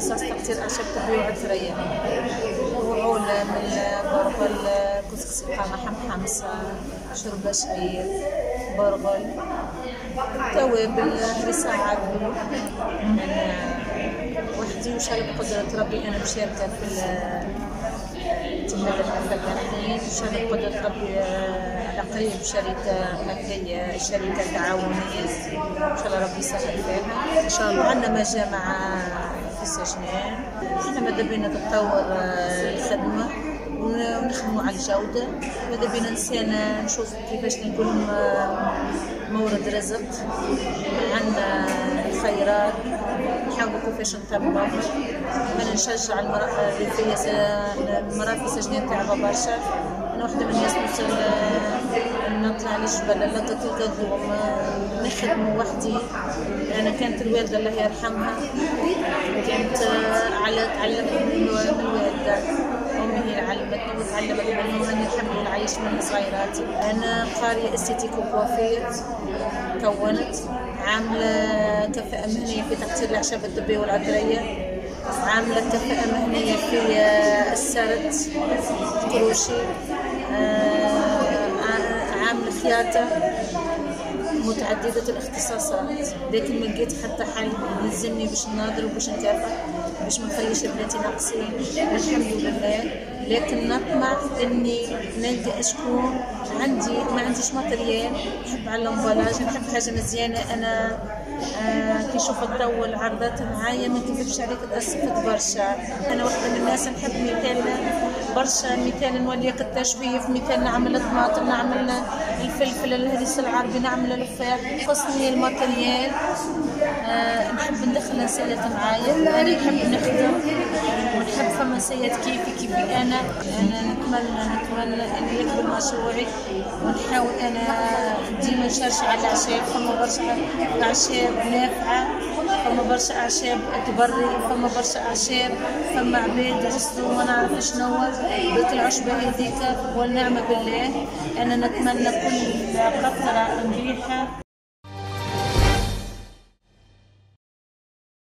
اختصاص تقطير اعشاب طبيه وعطريه وعول من برغل كسكس القامه حمص شوربه شعير برغل توابل عادي من وحدي وشال بقدرة ربي أنا مشاركة في هذا الحفل الحين. وشال بقدرة ربي على قريب شركة هكايا شركة تعاونية. إن شاء الله ربي يسهل فيها. إن شاء الله. عندنا مجامع في السجنان إحنا ماذا بينا تتطور الخدمة ونخدموا على الجودة. ماذا بينا نسينا نشوف كيفاش نقول مورد رزق. عندنا الخيرات. نحاولوا كيفاش نتبعوا أنا نشجع المرأة الريفية المرأة في السجنية تاعها برشا. أنا واحدة من الناس نوصل نطلع للجبل لا تلقى الضوء نخدم وحدي. أنا كانت الوالدة الله يرحمها كانت على تعلمت من الوالدة أمي هي علمتني وتعلمت منهم الحمد لله عايش من صغيراتي أنا قارية esthétique و coiffure كونت عاملة كفاءه مهنية في تقطير الأعشاب الطبية والعطرية. عاملة كفاءه مهنية في السرد كروشي عامله خياطه متعددة الاختصاصات. لكن ما لقيت حتى حل يلزمني باش نناضل وباش نكافح باش ما نخليش بناتي ناقصين الحمد لله. لكن نطمع إني نلقى شكون. عندي ما عنديش matériel نحب على ال emballage نحب حاجة مزيانة. أنا آه كي نشوف الضوء العرضات معايا ما نكذبش عليك تأسفت برشا. أنا واحدة من الناس نحب مثال برشا مثال نولي التشويف مثال نعمل الطماطم نعمل الفلفل الهريس العربي نعمل الفاح خصني ال matériel. آه نحب ندخل نسيات معايا. أنا نحب نخدم. ونحب فما نسيات كيفي كيفي. أنا أنا نتمنى نتمنى أن يكبر مشروعي ونحاول أنا ديما نشرش على الأعشاب. فما برشا أعشاب نافعة. فما برشا أعشاب تبري. فما برشا أعشاب فما عباد غسلوا ما نعرف شنو بيت العشبه هذيك. والنعمة بالله. أنا نتمنى كل قطره مليحه